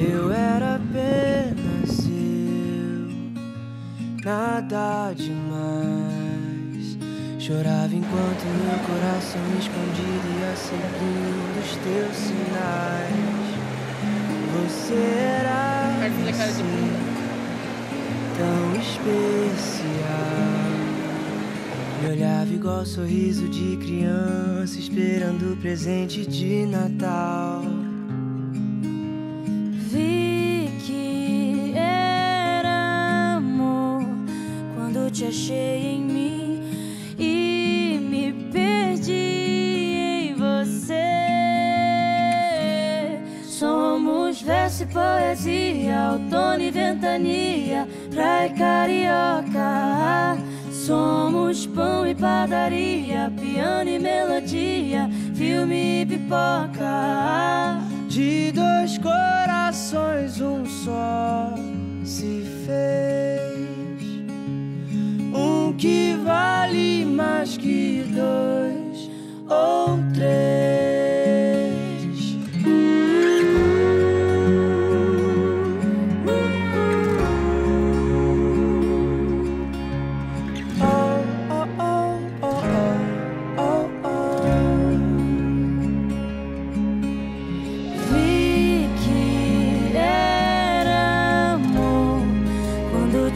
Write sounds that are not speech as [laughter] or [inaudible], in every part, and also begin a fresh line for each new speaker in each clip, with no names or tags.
Eu era apenas eu, nada demais. Chorava enquanto meu coração escondido ia seguindo os teus sinais. Você era assim, tão especial. Me olhava igual sorriso de criança, esperando o presente de Natal.
Te achei em mim e me perdi em você. Somos verso e poesia, outono e ventania, praia carioca. Somos pão e padaria, piano e melodia, filme e pipoca.
De dois corações, um só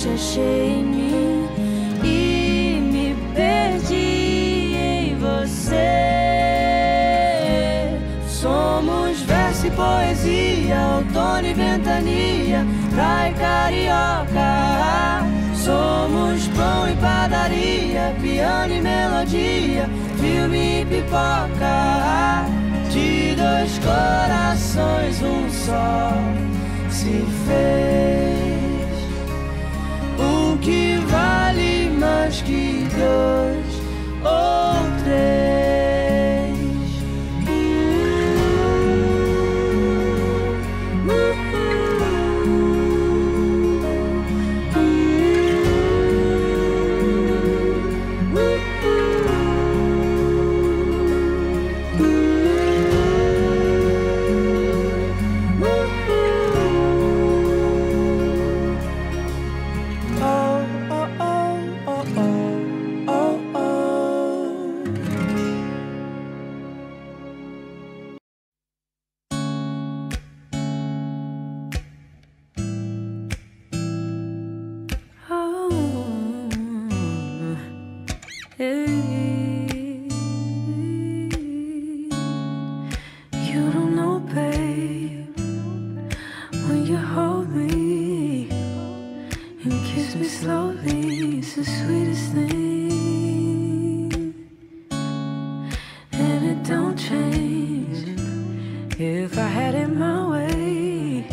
te achei em mim e me perdi em você.
Somos verso e poesia, outono e ventania, praia carioca. Somos pão e padaria, piano e melodia, filme e pipoca. De dois corações, um só se fez.
Sweetest thing, and it don't change. If I had it my way,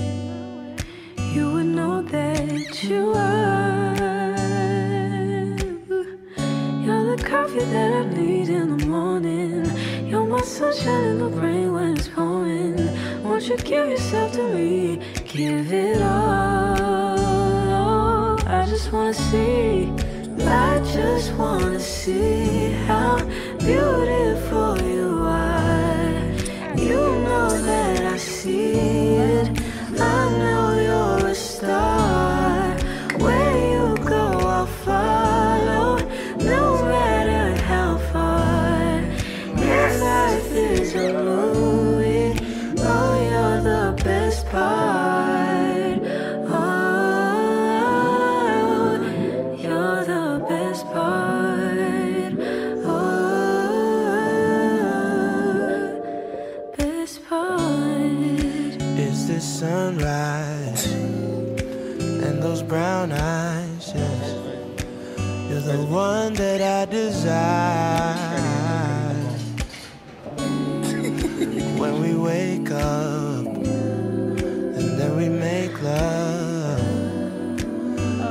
you would know that you are. You're the coffee that I need in the morning. You're my sunshine in the rain when it's pouring. Won't you give yourself to me? Give it all. I just wanna see. I just wanna see how beautiful you are. You know that I see best part.
It's the sunrise and those brown eyes, yes. You're the one that I desire. [laughs] when we wake up and then we make love,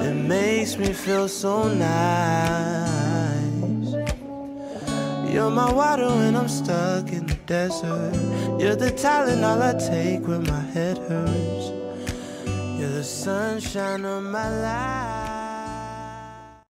it makes me feel so nice. You're my water when I'm stuck in the desert. You're the talent all I take when my head hurts. You're the sunshine of my life.